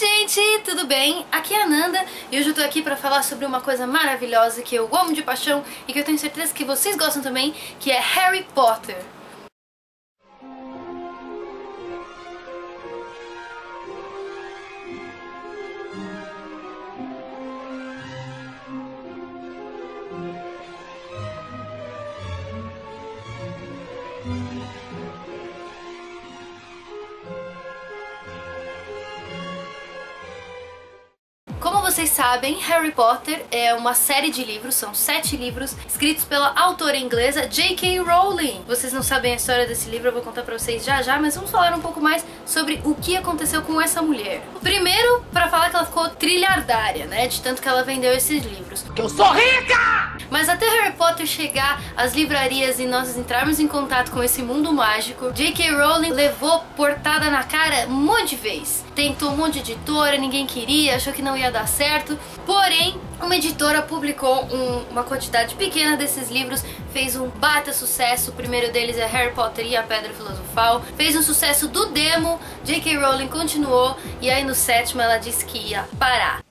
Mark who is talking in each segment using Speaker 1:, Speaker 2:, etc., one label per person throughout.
Speaker 1: gente, tudo bem? Aqui é a Nanda e hoje eu tô aqui pra falar sobre uma coisa maravilhosa que eu amo de paixão e que eu tenho certeza que vocês gostam também, que é Harry Potter. Vocês sabem, Harry Potter é uma série de livros, são sete livros, escritos pela autora inglesa J.K. Rowling. Vocês não sabem a história desse livro, eu vou contar pra vocês já já, mas vamos falar um pouco mais sobre o que aconteceu com essa mulher. Primeiro, pra falar que ela ficou trilhardária, né, de tanto que ela vendeu esses livros.
Speaker 2: Porque eu sou rica!
Speaker 1: Mas até Harry Potter chegar às livrarias e nós entrarmos em contato com esse mundo mágico, J.K. Rowling levou portada na cara um monte de vezes. Tentou um monte de editora, ninguém queria, achou que não ia dar certo. Porém, uma editora publicou um, uma quantidade pequena desses livros, fez um baita sucesso. O primeiro deles é Harry Potter e a Pedra Filosofal. Fez um sucesso do demo, J.K. Rowling continuou e aí no sétimo ela disse que ia parar.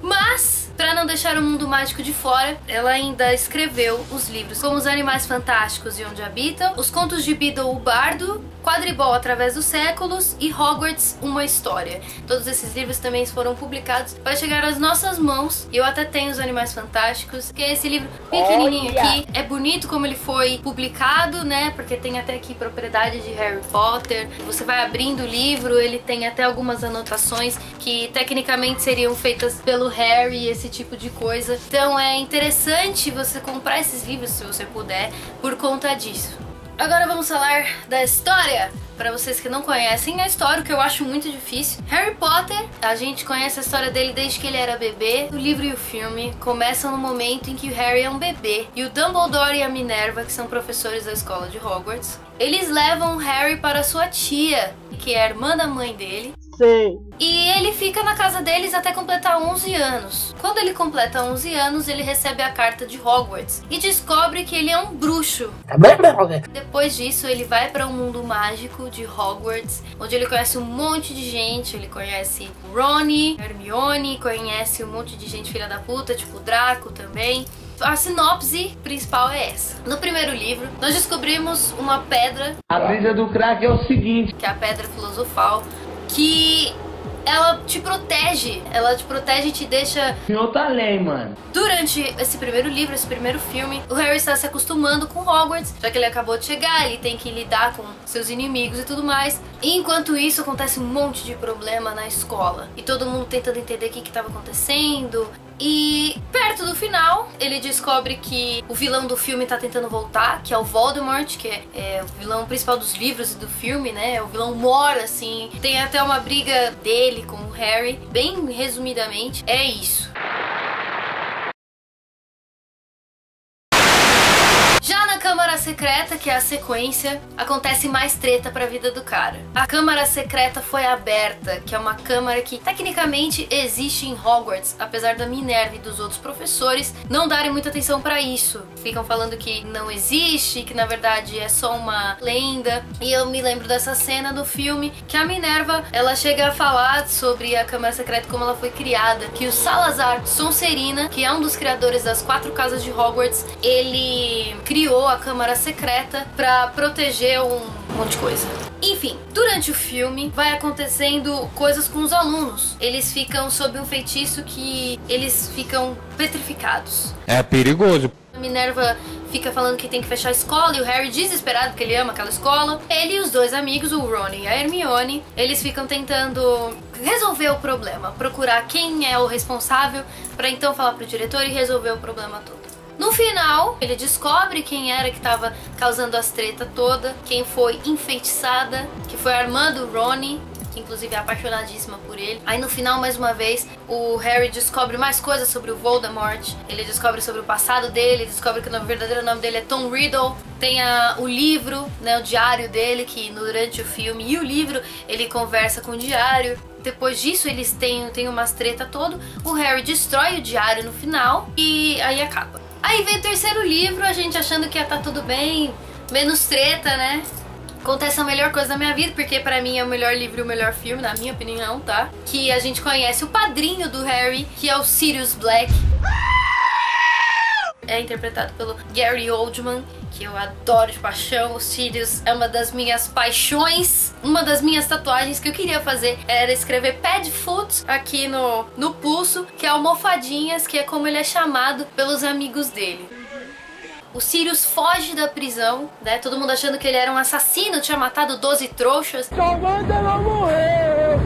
Speaker 1: Mas, para não deixar o mundo mágico de fora, ela ainda escreveu os livros como Os Animais Fantásticos e Onde Habitam, Os Contos de Beedle o Bardo, Quadribol Através dos Séculos e Hogwarts Uma História. Todos esses livros também foram publicados para chegar às nossas mãos. Eu até tenho Os Animais Fantásticos, que é esse livro pequenininho
Speaker 2: Olha!
Speaker 1: aqui. É bonito como ele foi publicado, né? Porque tem até aqui propriedade de Harry Potter. Você vai abrindo o livro, ele tem até algumas anotações que tecnicamente seriam feitas pelo Harry, esse tipo de coisa. Então é interessante você comprar esses livros se você puder por conta disso. Agora vamos falar da história. Para vocês que não conhecem a história, o que eu acho muito difícil. Harry Potter, a gente conhece a história dele desde que ele era bebê. O livro e o filme começam no momento em que o Harry é um bebê. E o Dumbledore e a Minerva, que são professores da escola de Hogwarts, eles levam o Harry para sua tia, que é a irmã da mãe dele.
Speaker 2: Sei.
Speaker 1: E ele fica na casa deles até completar 11 anos. Quando ele completa 11 anos, ele recebe a carta de Hogwarts e descobre que ele é um bruxo. Depois disso, ele vai para um mundo mágico de Hogwarts, onde ele conhece um monte de gente. Ele conhece o Ronnie, Hermione, conhece um monte de gente filha da puta, tipo o Draco também. A sinopse principal é essa. No primeiro livro, nós descobrimos uma pedra,
Speaker 2: A brisa do crack é o seguinte.
Speaker 1: que é a Pedra Filosofal, que ela te protege. Ela te protege e te deixa
Speaker 2: Em outra lei, mano.
Speaker 1: Durante esse primeiro livro, esse primeiro filme, o Harry está se acostumando com Hogwarts, já que ele acabou de chegar, ele tem que lidar com seus inimigos e tudo mais. E enquanto isso, acontece um monte de problema na escola. E todo mundo tentando entender o que estava acontecendo. E perto do final, ele descobre que o vilão do filme tá tentando voltar, que é o Voldemort, que é, é o vilão principal dos livros e do filme, né? O vilão mora, assim. Tem até uma briga dele com o Harry. Bem resumidamente, é isso. Já na Câmara Secreta, que é a sequência, acontece mais treta pra vida do cara. A Câmara Secreta foi aberta, que é uma câmara que tecnicamente existe em Hogwarts, apesar da Minerva e dos outros professores não darem muita atenção pra isso. Ficam falando que não existe, que na verdade é só uma lenda. E eu me lembro dessa cena do filme que a Minerva, ela chega a falar sobre a Câmara Secreta como ela foi criada, que o Salazar Sonserina, que é um dos criadores das quatro casas de Hogwarts, ele criou a Câmara Secreta pra proteger um monte de coisa. Enfim, durante o filme vai acontecendo coisas com os alunos. Eles ficam sob um feitiço que eles ficam petrificados.
Speaker 3: É perigoso.
Speaker 1: Minerva fica falando que tem que fechar a escola e o Harry, desesperado porque ele ama aquela escola, ele e os dois amigos, o Ron e a Hermione, eles ficam tentando resolver o problema, procurar quem é o responsável para então falar pro diretor e resolver o problema todo. No final, ele descobre quem era que estava causando as treta toda, quem foi enfeitiçada, que foi a irmã do Ronnie, que inclusive é apaixonadíssima por ele. Aí no final, mais uma vez, o Harry descobre mais coisas sobre o Voldemort. Ele descobre sobre o passado dele, descobre que o verdadeiro nome dele é Tom Riddle. Tem a, o livro, né, o diário dele, que durante o filme e o livro ele conversa com o diário. Depois disso, eles têm, têm umas treta todo. O Harry destrói o diário no final e aí acaba. Aí vem o terceiro livro, a gente achando que ia estar tudo bem, menos treta, né? acontece a melhor coisa da minha vida, porque pra mim é o melhor livro e o melhor filme, na minha opinião, tá? Que a gente conhece o padrinho do Harry, que é o Sirius Black. É interpretado pelo Gary Oldman, que eu adoro de paixão. O Sirius é uma das minhas paixões. Uma das minhas tatuagens que eu queria fazer era escrever Padfoot aqui no, no pulso, que é almofadinhas, que é como ele é chamado pelos amigos dele. O Sirius foge da prisão, né? Todo mundo achando que ele era um assassino, tinha matado 12 trouxas.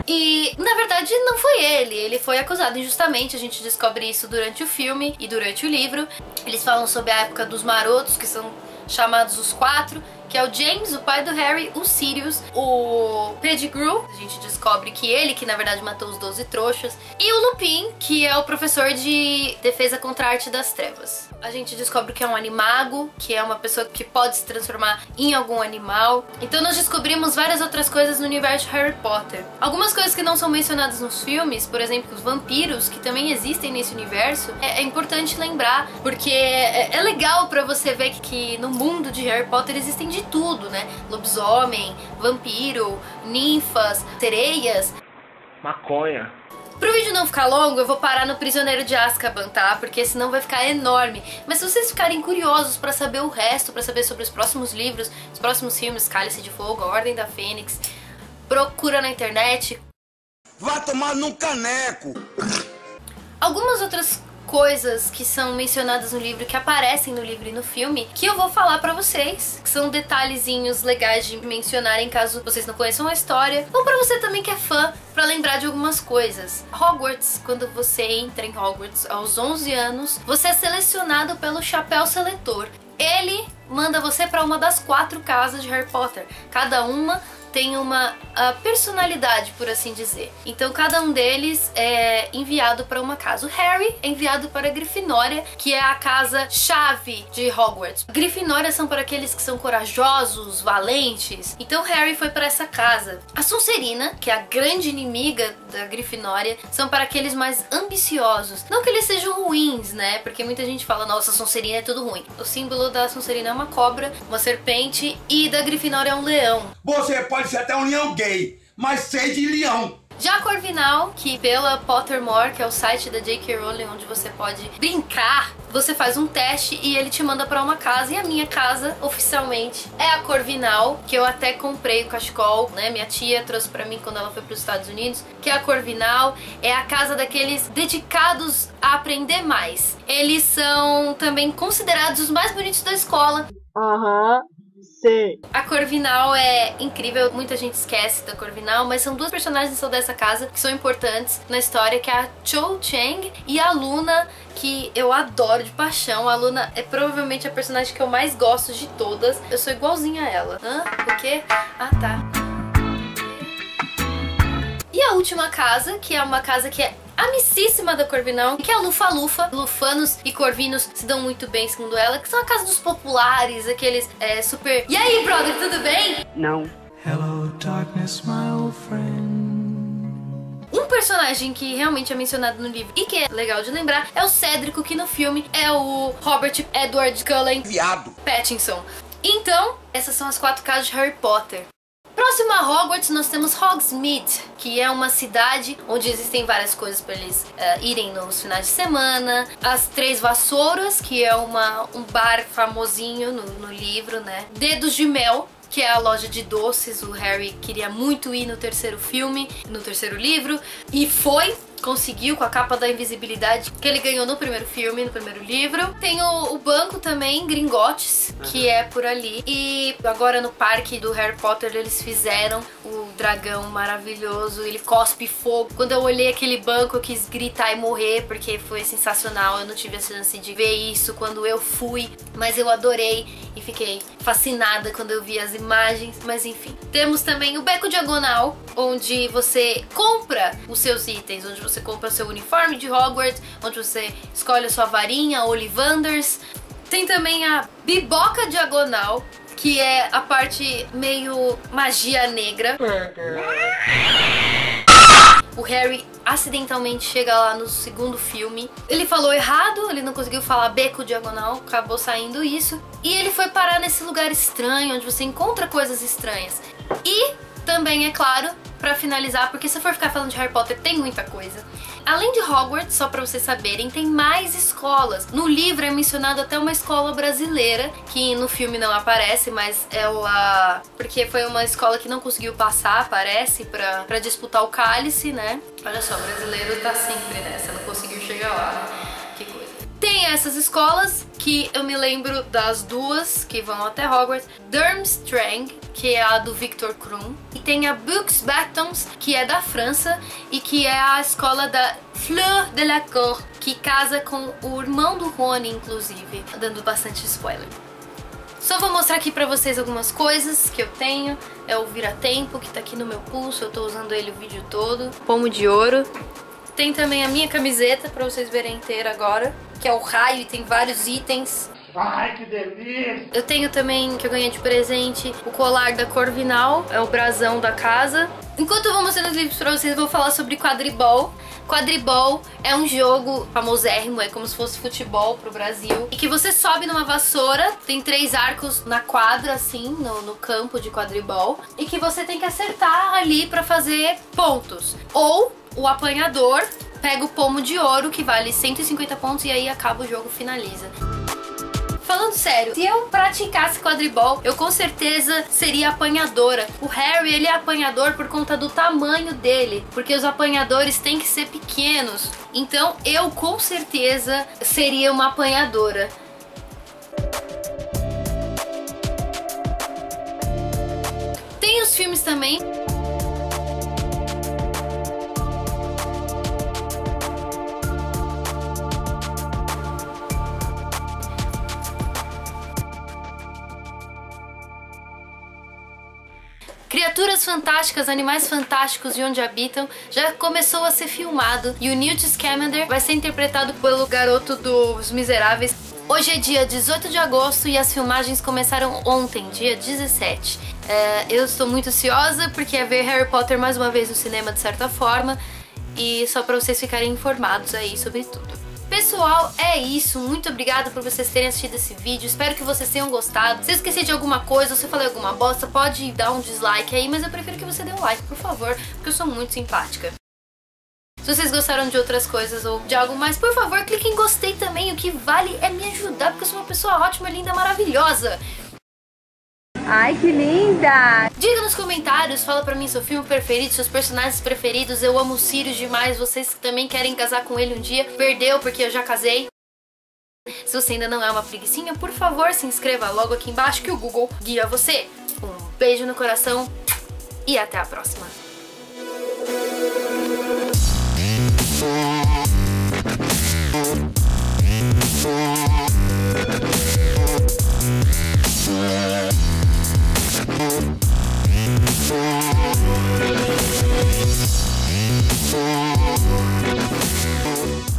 Speaker 1: E na verdade não foi ele, ele foi acusado injustamente. A gente descobre isso durante o filme e durante o livro. Eles falam sobre a época dos marotos, que são chamados os quatro, que é o James, o pai do Harry, o Sirius, o Pettigrew, a gente descobre que ele que na verdade matou os 12 trouxas, e o Lupin, que é o professor de defesa contra a arte das trevas. A gente descobre que é um animago, que é uma pessoa que pode se transformar em algum animal. Então nós descobrimos várias outras coisas no universo Harry Potter. Algumas coisas que não são mencionadas nos filmes, por exemplo, os vampiros, que também existem nesse universo, é, é importante lembrar, porque é, é legal para você ver que, que no mundo de Harry Potter existem de tudo, né? Lobisomem, vampiro, ninfas, sereias.
Speaker 2: Maconha.
Speaker 1: Pro vídeo não ficar longo, eu vou parar no Prisioneiro de Azkaban, tá? Porque senão vai ficar enorme. Mas se vocês ficarem curiosos pra saber o resto, pra saber sobre os próximos livros, os próximos filmes, Cálice de Fogo, A Ordem da Fênix, procura na internet.
Speaker 3: Vá tomar num caneco!
Speaker 1: Algumas outras coisas que são mencionadas no livro, que aparecem no livro e no filme, que eu vou falar pra vocês, que são detalhezinhos legais de mencionarem caso vocês não conheçam a história, ou pra você também que é fã, pra lembrar de algumas coisas. Hogwarts, quando você entra em Hogwarts aos 11 anos, você é selecionado pelo Chapéu Seletor. Ele manda você para uma das quatro casas de Harry Potter. Cada uma tem uma personalidade, por assim dizer. Então cada um deles é enviado para uma casa. O Harry é enviado para a Grifinória, que é a casa chave de Hogwarts. Grifinória são para aqueles que são corajosos, valentes. Então Harry foi para essa casa. A Sonserina, que é a grande inimiga da Grifinória, são para aqueles mais ambiciosos. Não que eles sejam ruins, né? Porque muita gente fala, nossa, a Sonserina é tudo ruim. O símbolo da Sonserina é uma cobra, uma serpente e da Grifinória é um leão.
Speaker 3: Você pode ser até um leão gay, mas sei de leão.
Speaker 1: Já a Corvinal, que pela Pottermore, que é o site da J.K. Rowling, onde você pode brincar, você faz um teste e ele te manda para uma casa. E a minha casa, oficialmente, é a Corvinal, que eu até comprei o cachecol, né? Minha tia trouxe para mim quando ela foi para os Estados Unidos, que é a Corvinal. É a casa daqueles dedicados a aprender mais. Eles são também considerados os mais bonitos da escola.
Speaker 4: Aham. Sei.
Speaker 1: A Corvinal é incrível, muita gente esquece da Corvinal, mas são duas personagens são dessa casa que são importantes na história, que é a Cho Chang e a Luna, que eu adoro de paixão. A Luna é provavelmente a personagem que eu mais gosto de todas. Eu sou igualzinha a ela. Hã? O quê? Ah, tá. E a última casa, que é uma casa que é amicíssima da Corvinal, que é a Lufa-Lufa. Lufanos e Corvinos se dão muito bem, segundo ela, que são a casa dos populares, aqueles é, super... E aí, brother, tudo bem?
Speaker 4: Não.
Speaker 5: Hello, darkness, my old friend.
Speaker 1: Um personagem que realmente é mencionado no livro e que é legal de lembrar é o Cédrico, que no filme é o Robert Edward Cullen
Speaker 3: Viado.
Speaker 1: Pattinson. Então, essas são as quatro casas de Harry Potter. Próximo a Hogwarts, nós temos Hogsmeade, que é uma cidade onde existem várias coisas para eles eh, irem nos finais de semana. As Três Vassouras, que é uma, um bar famosinho no, no livro, né? Dedos de Mel, que é a loja de doces. O Harry queria muito ir no terceiro filme, no terceiro livro, e foi. Conseguiu com a capa da invisibilidade que ele ganhou no primeiro filme, no primeiro livro. Tem o, o banco também, Gringotes, que é por ali. E agora no parque do Harry Potter eles fizeram o dragão maravilhoso, ele cospe fogo. Quando eu olhei aquele banco eu quis gritar e morrer porque foi sensacional. Eu não tive a chance de ver isso quando eu fui, mas eu adorei e fiquei fascinada quando eu vi as imagens. Mas enfim, temos também o Beco Diagonal, onde você compra os seus itens, onde você compra seu uniforme de Hogwarts, onde você escolhe a sua varinha, Ollivanders. Tem também a Biboca Diagonal, que é a parte meio magia negra. O Harry acidentalmente chega lá no segundo filme. Ele falou errado, ele não conseguiu falar beco diagonal, acabou saindo isso. E ele foi parar nesse lugar estranho, onde você encontra coisas estranhas. E também, é claro, pra finalizar, porque se for ficar falando de Harry Potter, tem muita coisa. Além de Hogwarts, só pra vocês saberem, tem mais escolas. No livro é mencionado até uma escola brasileira, que no filme não aparece, mas ela... Porque foi uma escola que não conseguiu passar, parece, pra, pra disputar o cálice, né? Olha só, o brasileiro tá sempre nessa, não conseguiu chegar lá, né? Tem essas escolas, que eu me lembro das duas que vão até Hogwarts. Durmstrang, que é a do Victor Krum. E tem a Bux Batons, que é da França e que é a escola da Fleur de la Cour, que casa com o irmão do Rony, inclusive, dando bastante spoiler. Só vou mostrar aqui pra vocês algumas coisas que eu tenho. É o vira-tempo que tá aqui no meu pulso, eu tô usando ele o vídeo todo. Pomo de ouro. Tem também a minha camiseta pra vocês verem inteira agora, que é o raio e tem vários itens.
Speaker 2: Ai, que delícia!
Speaker 1: Eu tenho também, que eu ganhei de presente, o colar da Corvinal, é o brasão da casa. Enquanto eu vou mostrando os livros pra vocês, eu vou falar sobre quadribol. Quadribol é um jogo famosérrimo, é como se fosse futebol pro Brasil. E que você sobe numa vassoura, tem três arcos na quadra, assim, no, no campo de quadribol. E que você tem que acertar ali pra fazer pontos. Ou o apanhador pega o pomo de ouro, que vale 150 pontos, e aí acaba o jogo, finaliza. Falando sério, se eu praticasse quadribol, eu com certeza seria apanhadora. O Harry, ele é apanhador por conta do tamanho dele, porque os apanhadores têm que ser pequenos. Então, eu com certeza seria uma apanhadora. Tem os filmes também. Fantásticas, Animais Fantásticos e Onde Habitam já começou a ser filmado e o Newt Scamander vai ser interpretado pelo garoto dos Miseráveis. Hoje é dia 18 de agosto e as filmagens começaram ontem, dia 17. É, eu estou muito ansiosa porque é ver Harry Potter mais uma vez no cinema de certa forma e só para vocês ficarem informados aí sobre tudo. Pessoal, é isso. Muito obrigada por vocês terem assistido esse vídeo. Espero que vocês tenham gostado. Se eu esqueci de alguma coisa ou se eu falei alguma bosta, pode dar um dislike aí, mas eu prefiro que você dê um like, por favor, porque eu sou muito simpática. Se vocês gostaram de outras coisas ou de algo mais, por favor, clique em gostei também. O que vale é me ajudar, porque eu sou uma pessoa ótima, linda, maravilhosa.
Speaker 4: Ai, que linda!
Speaker 1: Diga nos comentários, fala pra mim seu filme preferido, seus personagens preferidos. Eu amo o Sirius demais. Vocês também querem casar com ele um dia? Perdeu porque eu já casei. Se você ainda não é uma preguiçinha, por favor, se inscreva logo aqui embaixo que o Google guia você. Um beijo no coração e até a próxima.